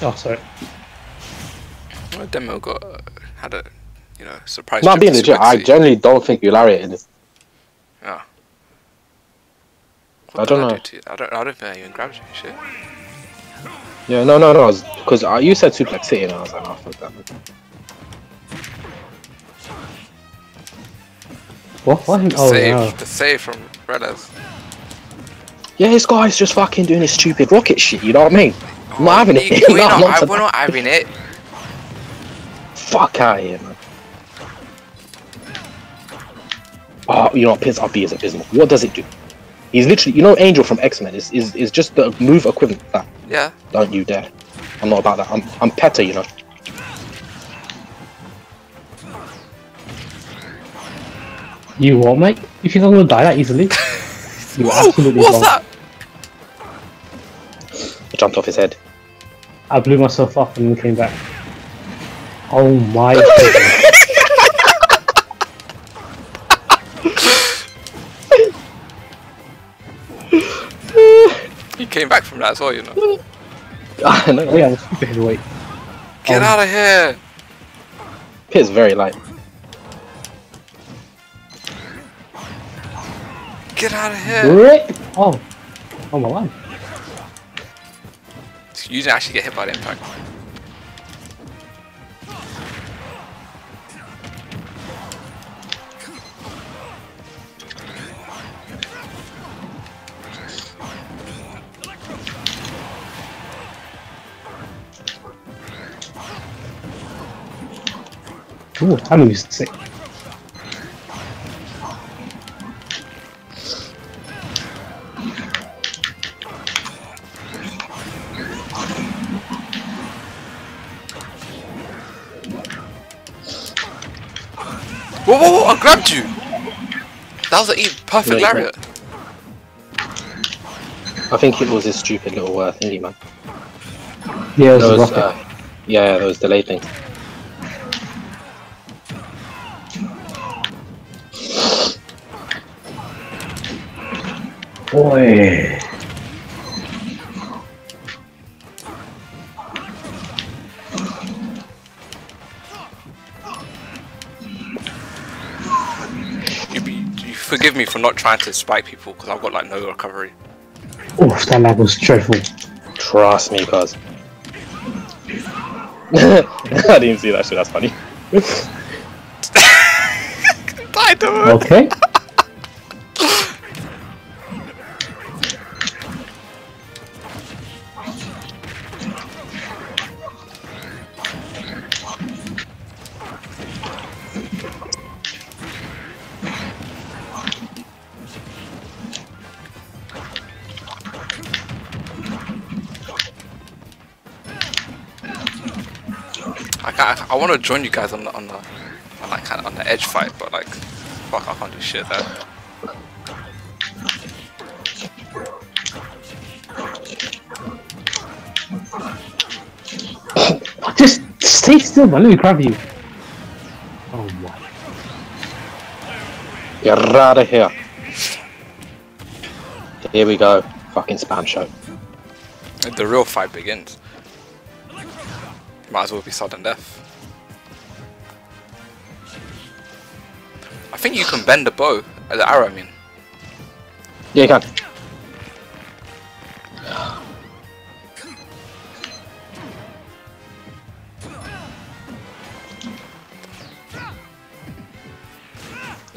Oh, sorry. Well, Demo got uh, had a you know surprise. No, I'm being to legit. I generally don't think you lariated it. Yeah. I don't did know. do? I don't. I don't think I even grabbed you. Shit. Yeah, no, no, no. Because uh, you said Suplex City, and I was like, oh, fuck that. man. What? What? The Oh, save. no. The save from Relas. Yeah, this guy's just fucking doing his stupid rocket shit. You know what I mean? I'm not having it. We're No, not, not I- to- we're not having it. Fuck out of here, man. Oh, you know what? Piss RB is abysmal. What does it do? He's literally, you know, Angel from X Men is, is is just the move equivalent to that. Yeah. Don't you dare. I'm not about that. I'm I'm Peta, you know. You what, mate? You think I'm gonna die that easily? You Whoa, absolutely what's wrong. that? I jumped off his head. I blew myself up and then came back. Oh my goodness. He came back from that as well, you know. I know. Yeah, I'm a super heavyweight. Get Um, out of here! Pit's very light. Get out of here! Rip! Oh. Oh my life. You didn't actually get hit by the impact. Ooh, timing is sick. I grabbed you! That was a perfect Yeah, lariat. I think it was his stupid little uh, thingy, man. Yeah, it was a Those, rocket. uh, yeah, those delayed things. Boy. Forgive me for not trying to spike people because I've got like no recovery. Oof, that lag was dreadful. Trust me, cuz. I didn't see that shit. That's funny. Okay. Want to join you guys on the on the on like kind of on the edge fight, but like, fuck, I can't do shit there. Just stay still, man. Let me grab you. Oh my. Get out of here. Here we go. Fucking spam show. The real fight begins. Might as well be sudden death. I think you can bend the bow, uh, the arrow. I mean, Yeah, you can.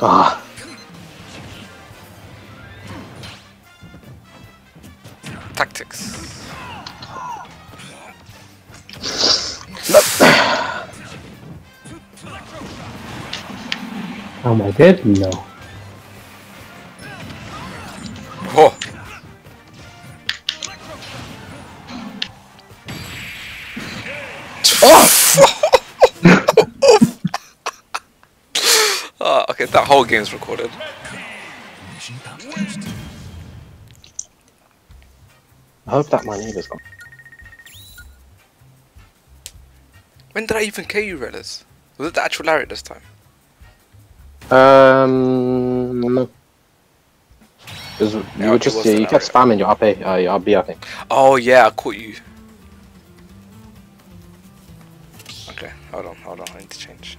Ah, tactics. Am I dead? No. Oh, Ah, okay, that whole game's recorded. I hope that my neighbour's gone. When did I even kill you, Redders? Was it the actual Lariat this time? Um, no. Because you were just you kept spamming your up A, uh, your B, I think. Oh yeah, I caught you. Okay, hold on, hold on, I need to change.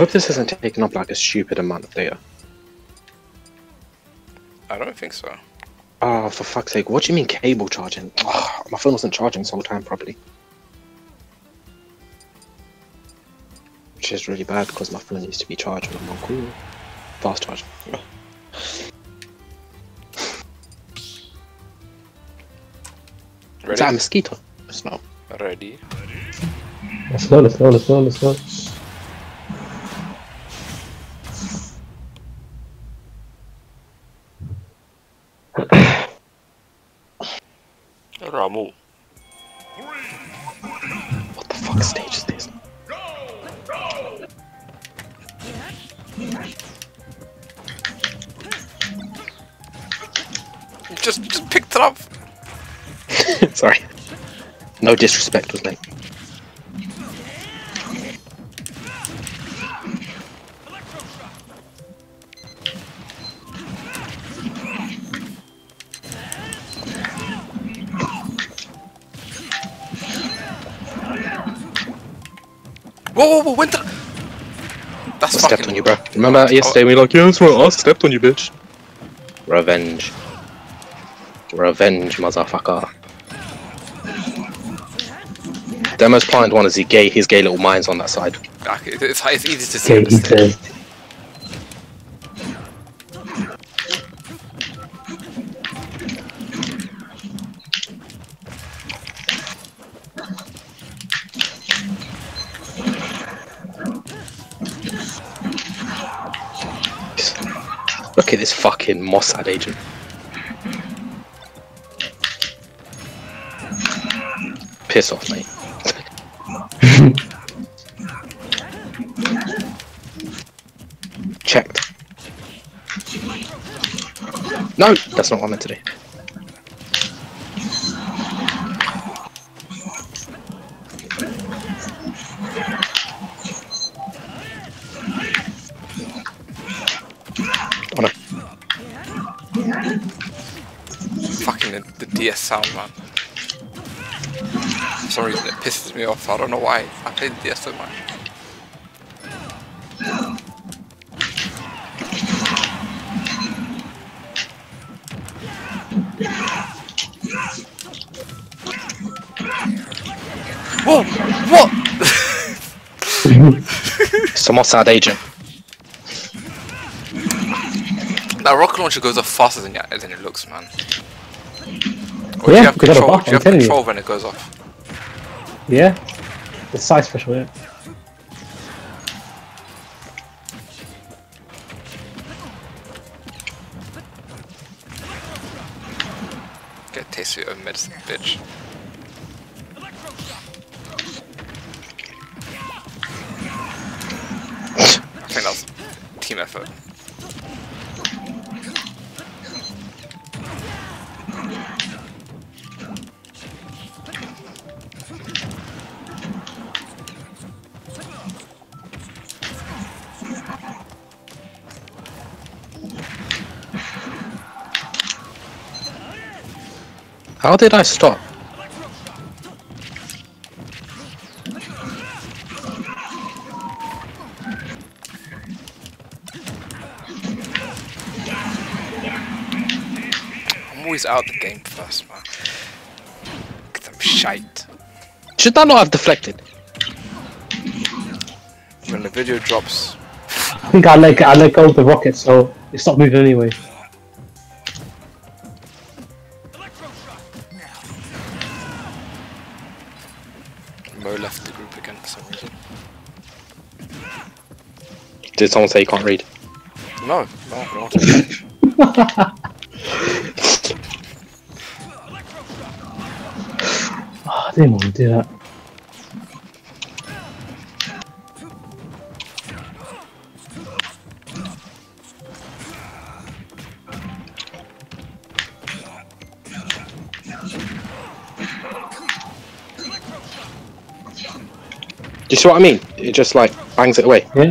Hope this isn't taking up like a stupid amount of data. I don't think so. Oh, for fuck's sake, what do you mean cable charging? Oh, my phone wasn't charging this whole time properly. Which is really bad because my phone needs to be charged when I'm on cool. Fast charge. Is that a Ready? mosquito? It's not. Ready? Let's go, let's go, let's go, let's go. Disrespect was meant. Whoa, whoa, whoa, when did That's I fucking stepped on you, bro. Remember yesterday we were like, yeah, that's right, I stepped on you, bitch. Revenge. Revenge, motherfucker. The most planned one is he gay, his gay little minds on that side. Okay, it's, it's easy to see Okay, he stage. says. Look at this fucking Mossad agent. Piss off, mate. Checked. No, that's not what I meant to do. Oh no. Fucking the, the DS sound, man. Reason it pisses me off. I don't know why. I play the DS so much. Whoa! What? A Mossad agent. That rocket launcher goes off faster than, than it looks, man. Or do Yeah, you have control? you have control when it goes off? Yeah? The size special, yeah. Get a taste of your own medicine, bitch. I think that was team effort. How did I stop? I'm always out of the game first, man. Get them shite. Should that not have deflected? When the video drops, I think I let I let go of the rocket, so it stopped moving anyway. Did someone say you can't read? No. Oh god. oh, I didn't want to do that. Do you see what I mean? It just like bangs it away. Yeah.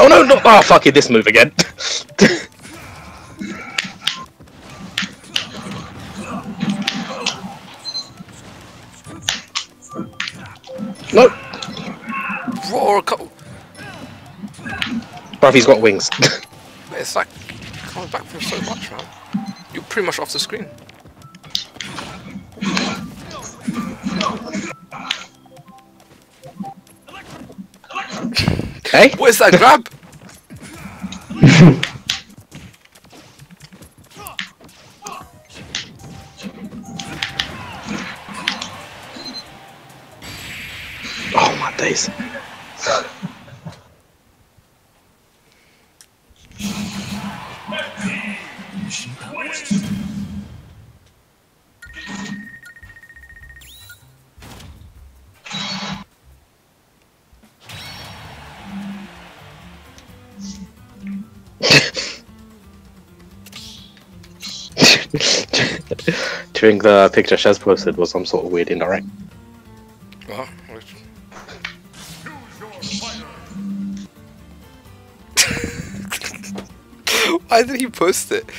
Oh no, no! Oh fuck it, this move again. no, Roar, co- bruv, he's got wings. it's like coming back from so much, man. You're pretty much off the screen. Okay. What is that grab? During the picture Shez posted was some sort of weird indirect. What? Why did he post it?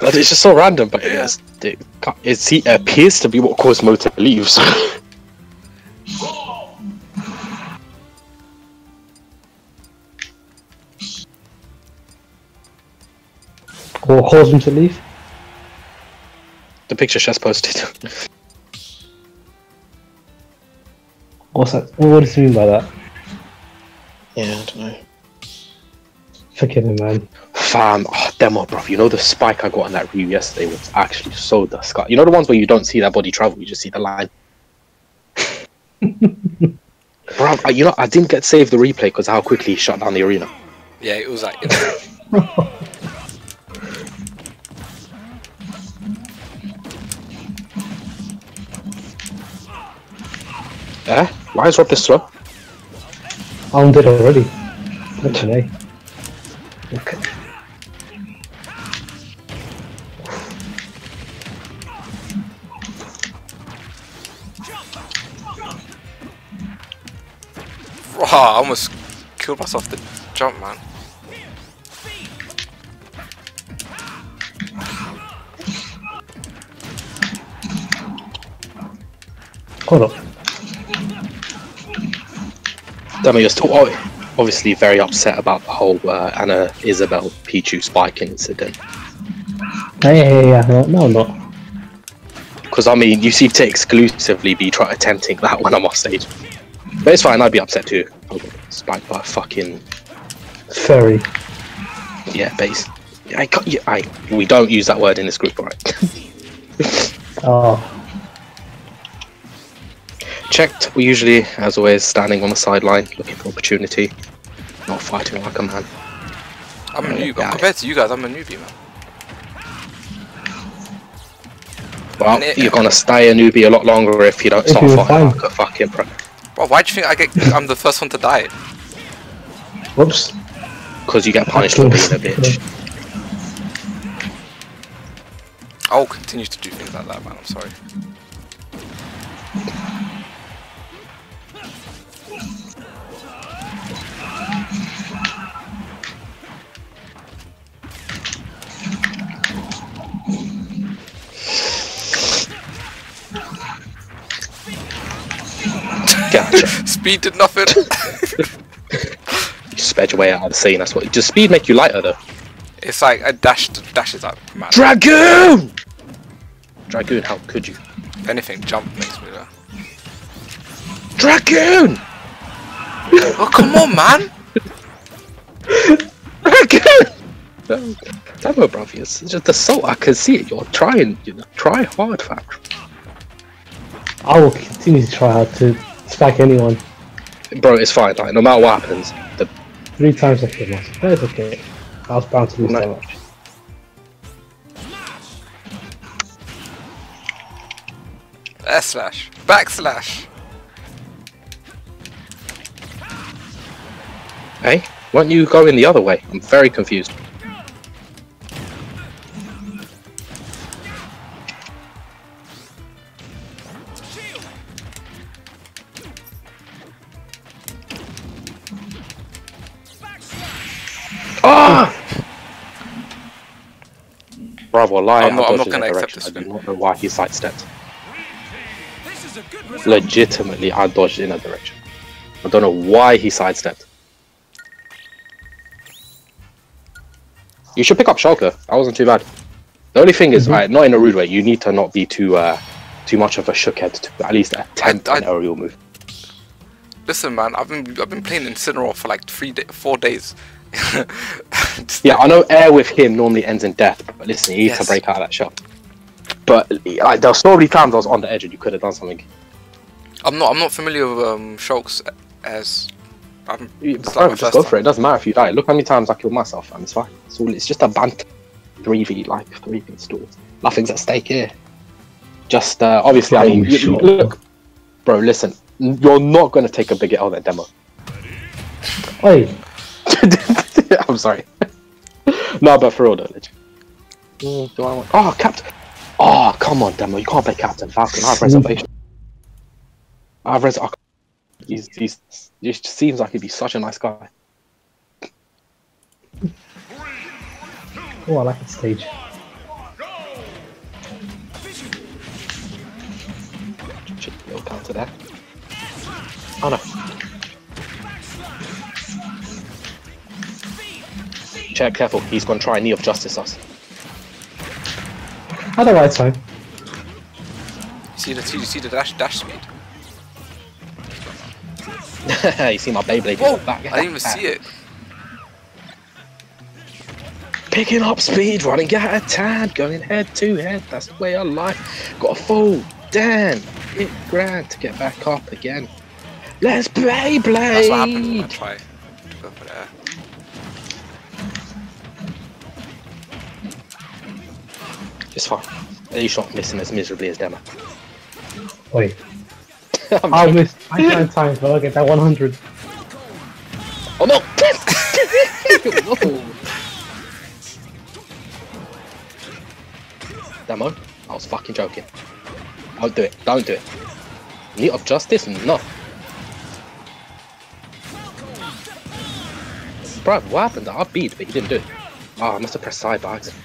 But it's just so random, but it's, it, it's, it appears to be what caused Mo to leave. So. Or cause him to leave. The picture just posted. What's that? What does he mean by that? yeah, I don't know. Forgive me, man. Fam, oh, demo, bro. You know the spike I got on that review yesterday was actually so disgusting. You know the ones where you don't see that body travel, you just see the line. bro, I, you know I didn't get saved the replay because how quickly he shut down the arena. Yeah, it was like. You know, Eh? Why is Rob this slow? I'm dead already. Actually. Okay. Raw, I almost killed myself the jump, man. Hold up. Demo, you're still obviously very upset about the whole uh, Anna Isabelle Pichu spike incident. Hey, hey, yeah, no, no, I'm not. Because I mean, you seem to exclusively be trying attempting that when I'm off stage. But it's fine, I'd be upset too. I Spiked by a fucking Furry. yeah base. I can't, yeah, I we don't use that word in this group, right? Oh, Checked. we're usually, as always, standing on the sideline, looking for opportunity, not fighting like a man. I'm a noob. Yeah. Compared to you guys, I'm a newbie, man. Well, it- you're gonna stay a newbie a lot longer if you don't If start you're fighting fine. like a fucking pro. Bro, why do you think I get? I'm the first one to die. whoops. Because you get punished for being a bitch. I'll continue to do things like that, man. I'm sorry. Gotcha. Speed did nothing. you sped your way out of the scene. That's what. Does speed make you lighter though? it's like I dashed, dashes up, man. Dragoon. Dragoon, how could you? If anything, jump makes me there. Dragoon. Oh come on, man! Demo, bruv, it's just the salt. I can see it. You're trying. You know, try hard, fam. I will continue to try hard to spike anyone. Bro, it's fine. Like, no matter what happens, the Three times I killed myself. That's okay. I was bound to lose No. so much. Air slash. Backslash. hey, weren't you going the other way? I'm very confused. Ah! Bravo, lie. I'm not- I I'm not gonna accept this I do not know why he sidestepped. Legitimately, I dodged in that direction. I don't know why he sidestepped. You should pick up Shulker. That wasn't too bad. The only thing is, Mhm. right, not in a rude way. You need to not be too, uh, too much of a shookhead to at least attempt I- an aerial move. Listen, man, I've been I've been playing Incineroar for like three day, four days. Just Yeah, I know air with him normally ends in death, but listen, you need to break out of that shot. But like, there were so many times I was on the edge and you could have done something. I'm not I'm not familiar with um Shulk's as I'm it's like just go time. for it. It doesn't matter if you die. Look how many times I killed myself, and it's fine. It's all. It's just a bant. Three v like three v stall. Nothing's at stake here. Just uh, obviously, I mean, you- sure. look, bro. Listen, you're not gonna take a big L that demo. Wait, I'm sorry. no, but for real though, legit. Mm, do I want? Oh, captain. Oh, come on, demo. You can't play captain Falcon. I have reservation. I have res. I- He's, he's, he just seems like he'd be such a nice guy. oh, I like the stage. Little counter there. Oh no. Check, careful. He's gonna try knee of justice us. At the right time. see the see, see the dash dash speed. you see my Beyblade Whoa! Oh, back. I didn't even see it. Picking up speed, running out of time, going head to head. That's the way I like. Got a full damn hit grand to get back up again. Let's play, That's what happens when I Blade. try to go for there. It's fine. You shot missing as miserably as Demo. Wait, I'm I'll joking. miss 99 times, but I'll get that 100. Oh no! Whoa. Demo, I was fucking joking. Don't do it. Don't do it. Knee of justice? No. Bro, what happened? I beat, but he didn't do it. Oh, I must have pressed side by accident.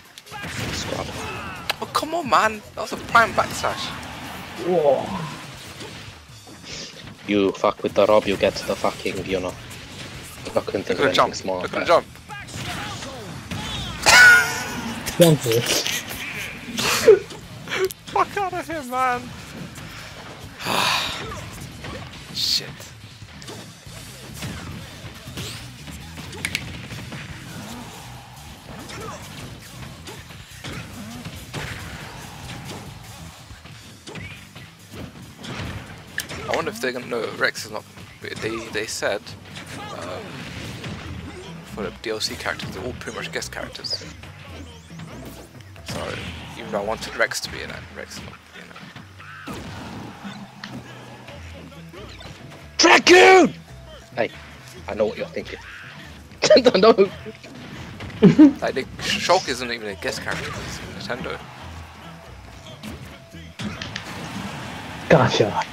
Scrub. Oh come on, man! That was a prime backslash. Whoa. You fuck with the rob, you get the fucking, you know. I couldn't think of anything jump. smart. Look at jump. Jump it. Fuck out of here, man! Shit. Wonder if they're gonna know Rex is not. They they said um, for the DLC characters, they're all pretty much guest characters. So even though I wanted Rex to be in it, Rex is not in it. Dragoon! Hey, I know what you're thinking. I know. Like, the, Shulk isn't even a guest character because it's Nintendo. Gotcha.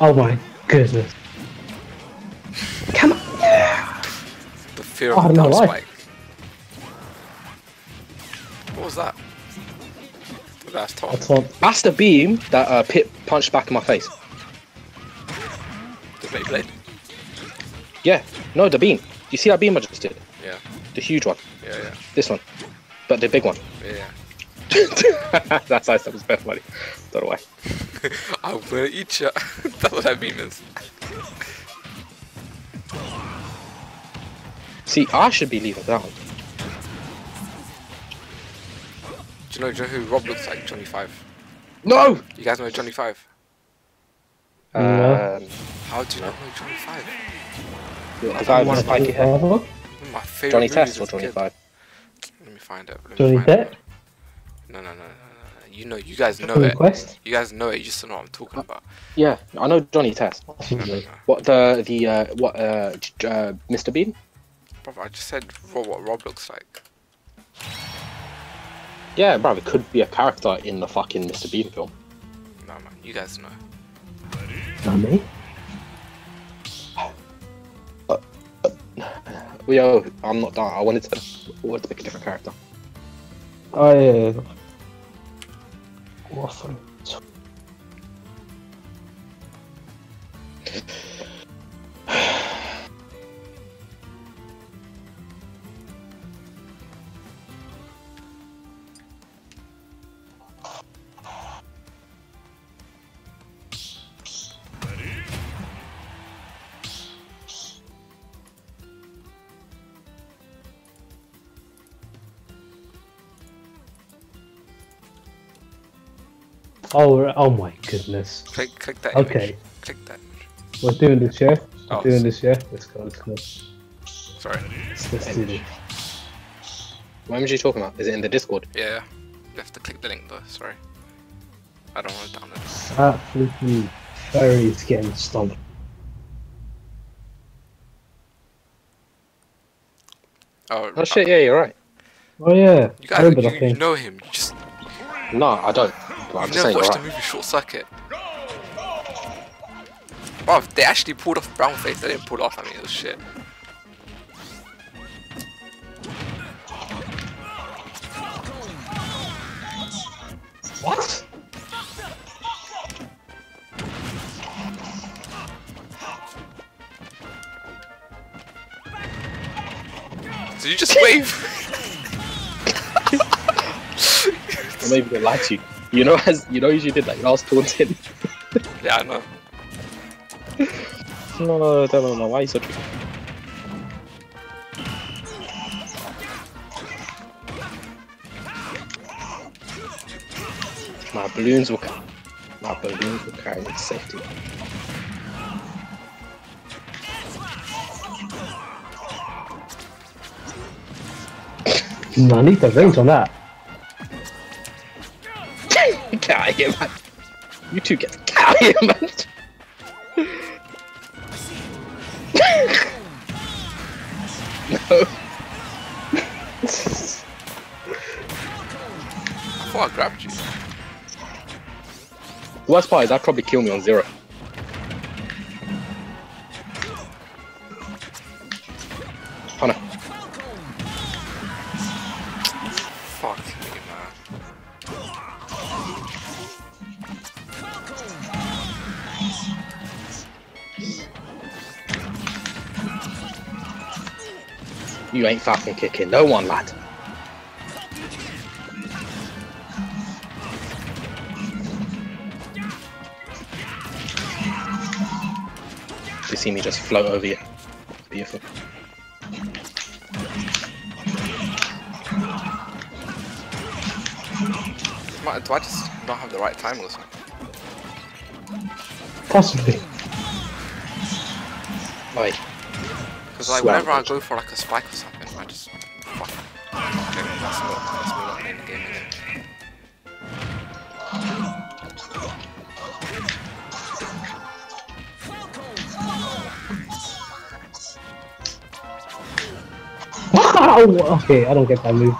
Oh my goodness. Come on. The fear Oh, of the no, why? spike. What was that? The last top. That's what. That's the beam that uh, Pip punched back in my face. The Beyblade? Yeah, no, the beam. You see that beam I just did? Yeah, The huge one. yeah, yeah, This one. But the big one. yeah. That's nice. That was better money. Don't know why. I'm gonna eat ya. That's what that meme is. See, I should be leaving down. Do you know, do you know who Rob looks like? Johnny Five. No! You guys know Johnny Five? Um, no. How do you know Johnny Five? Spiky hair. My favorite Johnny Test or Johnny Five? Let me find it. Johnny Test. No, no, no, no. You know, you guys know it. Quest? You guys know it. You just don't know what I'm talking about. Yeah, I know Johnny Test. No, no, Possibly. no. What the the uh, what uh, uh Mr Bean? Brother, I just said what Rob looks like. Yeah, bro, it could be a character in the fucking Mr Bean film. No, man. You guys know. Not me. Well, yo, I'm not done. I wanted to, I wanted to pick a different character. Oh yeah. Awesome. Oh, right. Oh, oh my goodness. Click, click that Okay. image. Click that image. We're doing this, yeah? We're Oh, doing this, yeah? Let's go, let's go. Sorry. Let's, let's do this. What was you talking about? Is it in the Discord? Yeah. You have to click the link though. Sorry. I don't want to download it. Absolutely fairies getting stomped. Oh, Oh uh, shit, yeah, you're right. Oh yeah. You I guys, remember you, that you know him. You just No, I don't. But just never saying watched the movie Short Circuit. Bro, they actually pulled off brown face. They didn't pull off. I mean, it was shit. What? Did you just wave? I'm not even gonna lie to you. You know, as you know, as you did that. You know, I was taunting. yeah, I know. no, no, no, no, no. Why are you so tricky? My balloons will carry. My balloons will carry me to safety. No, I need the range on that. Get here. You two get out of here, man. no. I thought I grabbed you. The Worst part is I'd probably kill me on zero. You ain't fucking kicking no one, lad. You see me just float over you. Beautiful. Might- Do I just not have the right time or something? Possibly. Like, Because like Swell. whenever I go for like a spike or something, I just fuck. Okay, playing the game. Wow! Okay, I don't get that move.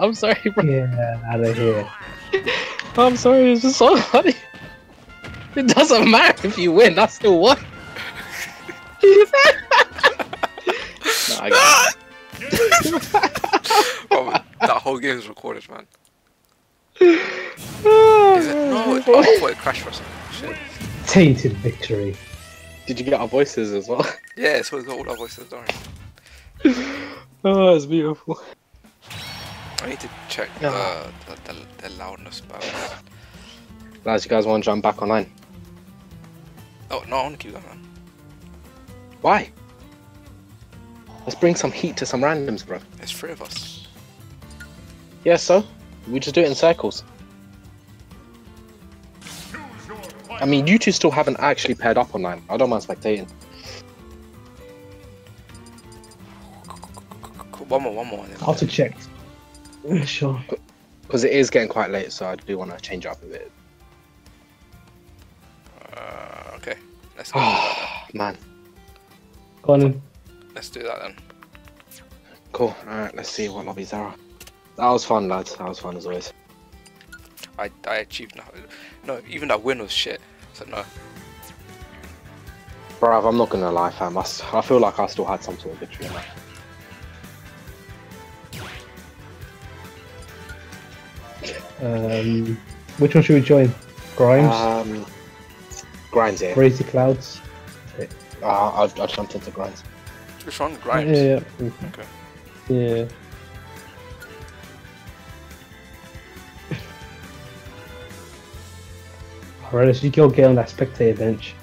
I'm sorry, bro. Get out of here. I'm sorry, it's just so funny. It doesn't matter if you win, I still won. nah, I got Bro, that whole game is recorded, man. it. Is it? No, it, oh, I thought it crashed for a second. Shit. Tainted victory. Did you get our voices as well? Yeah, so it's got all our voices, don't worry. Oh, it's beautiful. I need to check Yeah. the, the, the, the loudness about Lads, you guys want to jump back online? Oh, no, I want to keep going, man. Why? Let's bring some heat to some randoms, bro. There's three of us. Yeah, so we just do it in circles. I mean, you two still haven't actually paired up online. I don't mind spectating. One more, one more. I'll have to check. Sure. Because it is getting quite late, so I do want to change up a bit. Uh, okay, let's go. Oh, man. Go on then. then. Let's do that then. Cool. Alright, let's see what lobbies there are. That was fun, lads. That was fun as always. I, I achieved no, no, even that win was shit. So no. Bruv, I'm not gonna lie, fam. I, I feel like I still had some sort of victory in that. Um, which one should we join? Grimes, Um, grinds here. Crazy Clouds. Uh, I've, I've jumped into grinds. Which one? Yeah, Grimes. yeah, Okay. yeah. Alright, let's you go get on that spectator bench.